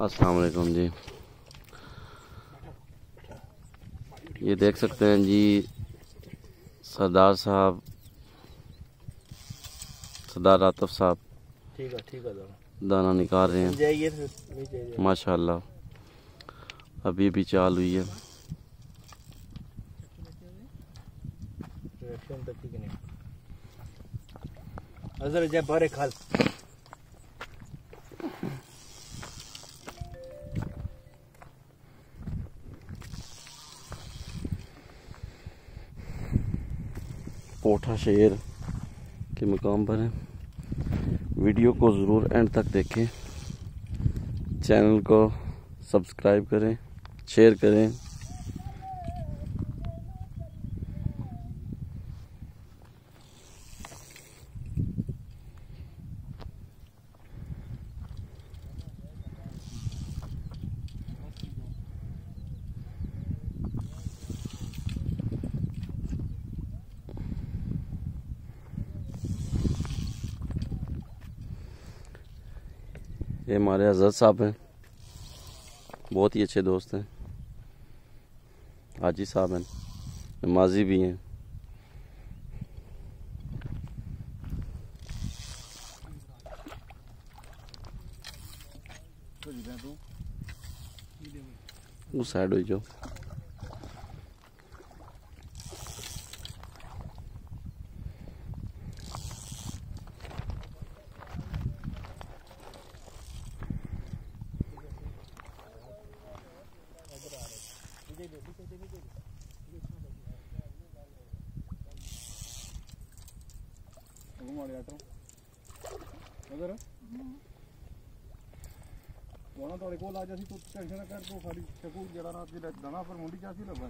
अस्सलाम वालेकुम जी। ये देख सकते हैं जी सरदार साहब सरदार आतफ साहब ठीक है ठीक है दाना दाना निकाल रहे हैं। माशाल्लाह अभी भी चाल हुई है। अजर जब बारे खाल पोठा शेर के मुकाम पर हैं। वीडियो को ज़रूर एंड तक देखें। चैनल को सब्सक्राइब करें, शेयर करें। ये हमारे हज़रत साहब हैं। बहुत ही अच्छे दोस्त हैं। हाजी साहब हैं नमाजी भी हैं। उस साइड हो जाओ। दे दे दे दे दे घुमाड़े आटो अगर वहाँ थोड़े को आज असी तो टेंशन कर तो खाली चकू जड़ा ना जी दाना पर मुंडी चासी लगा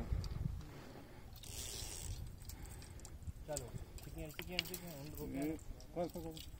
चलो चिकन चिकन चिकन बस बस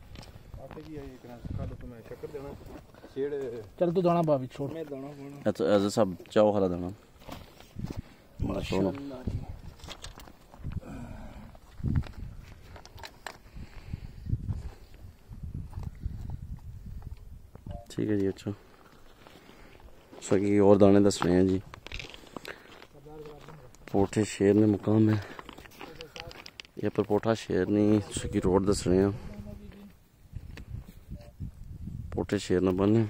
चल तू दाना छोड़ अच्छा ऐसे सब दाना माशाल्लाह ठीक है जी अच्छा सकी और दाने दस रहे हैं जी पोठे शेर ने मुकाम है ये पर पोठा शेरनी सकी रोड दस रहे हैं पोठे शेर न बने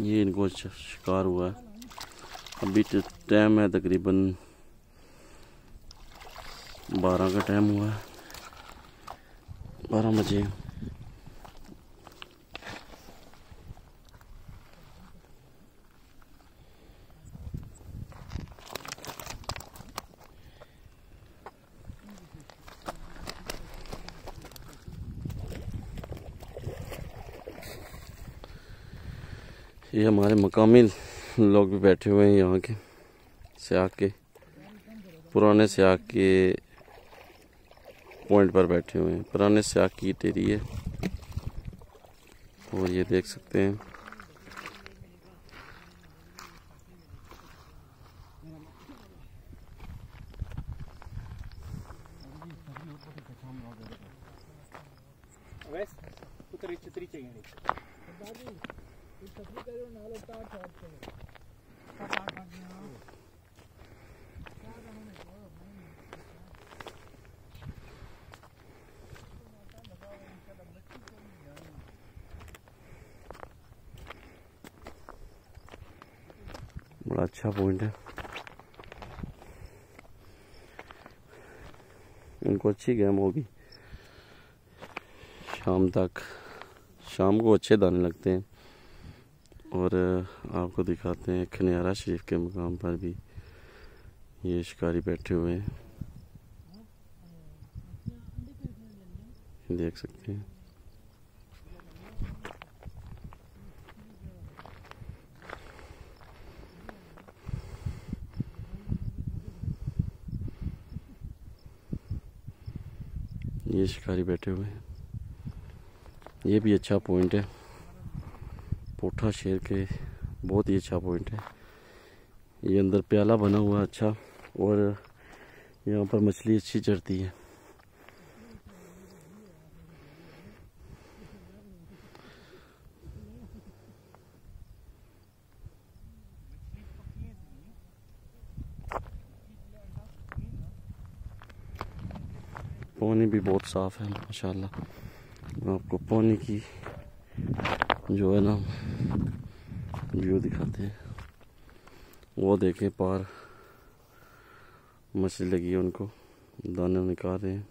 ये इनको शिकार हुआ है। अभी तो टाइम है तकरीबन। बारह का टाइम हुआ है। बारह बजे। ये हमारे मकामी लोग भी बैठे हुए हैं यहाँ के, सियाक के, पुराने सियाक के पॉइंट पर बैठे हुए हैं। पुराने सियाक की टेरी है और ये देख सकते हैं। चाहिए बड़ा अच्छा पॉइंट है। इनको अच्छी गेम होगी। शाम तक। शाम को अच्छे दाने लगते हैं। और आपको दिखाते हैं खनियारा शरीफ के मकाम पर भी। ये शिकारी बैठे हुए हैं। देख सकते हैं। ये शिकारी बैठे हुए हैं। ये भी अच्छा पॉइंट है। पोठा शेर के बहुत ही अच्छा पॉइंट है। ये अंदर प्याला बना हुआ अच्छा। और यहाँ पर मछली अच्छी चढ़ती है। पानी भी बहुत साफ़ है, माशाल्लाह। आपको पानी की जो है ना व्यू दिखाते हैं। वो देखें, पार मछली लगी है उनको, दाने निकाल रहे हैं।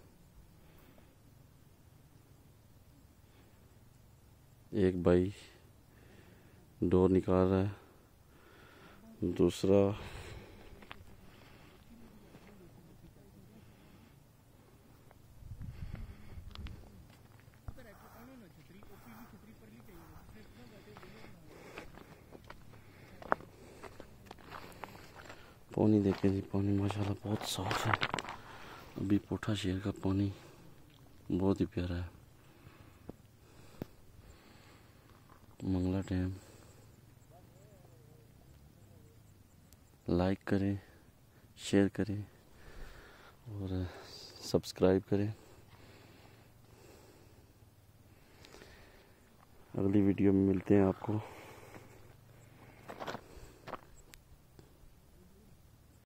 एक भाई डोर निकाल रहा है, दूसरा पानी देखें जी, पानी माशाल्लाह बहुत साफ़ है। अभी पोठा शेर का पानी बहुत ही प्यारा है। मंगला डैम लाइक करें, शेयर करें और सब्सक्राइब करें। अगली वीडियो में मिलते हैं आपको।